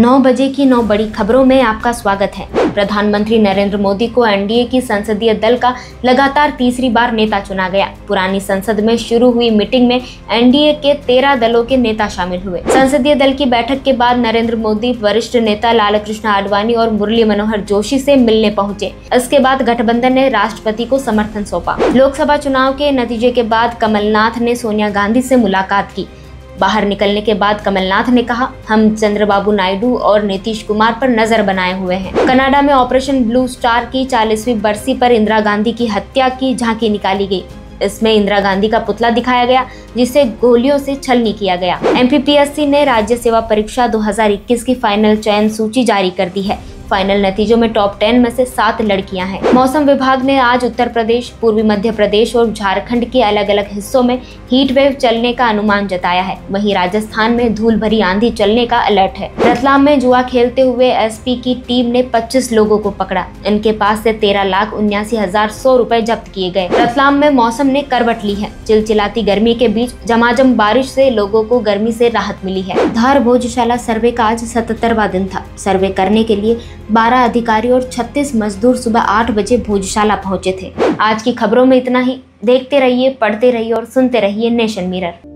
नौ बजे की नौ बड़ी खबरों में आपका स्वागत है। प्रधानमंत्री नरेंद्र मोदी को एनडीए की संसदीय दल का लगातार तीसरी बार नेता चुना गया। पुरानी संसद में शुरू हुई मीटिंग में एनडीए के तेरह दलों के नेता शामिल हुए। संसदीय दल की बैठक के बाद नरेंद्र मोदी वरिष्ठ नेता लाल कृष्ण आडवाणी और मुरली मनोहर जोशी से मिलने पहुँचे। इसके बाद गठबंधन ने राष्ट्रपति को समर्थन सौंपा। लोकसभा चुनाव के नतीजे के बाद कमलनाथ ने सोनिया गांधी से मुलाकात की। बाहर निकलने के बाद कमलनाथ ने कहा, हम चंद्रबाबू नायडू और नीतीश कुमार पर नज़र बनाए हुए हैं। कनाडा में ऑपरेशन ब्लू स्टार की चालीसवीं बरसी पर इंदिरा गांधी की हत्या की झांकी निकाली गई। इसमें इंदिरा गांधी का पुतला दिखाया गया, जिसे गोलियों से छलनी किया गया। एमपीपीएससी ने राज्य सेवा परीक्षा 2021 की फाइनल चयन सूची जारी कर दी है। फाइनल नतीजों में टॉप टेन में से सात लड़कियाँ हैं। मौसम विभाग ने आज उत्तर प्रदेश, पूर्वी मध्य प्रदेश और झारखंड के अलग अलग हिस्सों में हीट वेव चलने का अनुमान जताया है। वहीं राजस्थान में धूल भरी आंधी चलने का अलर्ट है। रतलाम में जुआ खेलते हुए एसपी की टीम ने 25 लोगों को पकड़ा। इनके पास से तेरह लाख उन्यासी हज़ार सौ रूपए जब्त किए गए। रतलाम में मौसम ने करवट ली है। चिलचिलाती गर्मी के बीच जमाजम बारिश से लोगों को गर्मी से राहत मिली है। धार भोजशाला सर्वे का आज सतहत्तरवा दिन था। सर्वे करने के लिए 12 अधिकारी और 36 मजदूर सुबह 8 बजे भोजशाला पहुँचे थे। आज की खबरों में इतना ही। देखते रहिए, पढ़ते रहिए और सुनते रहिए नेशन मिरर।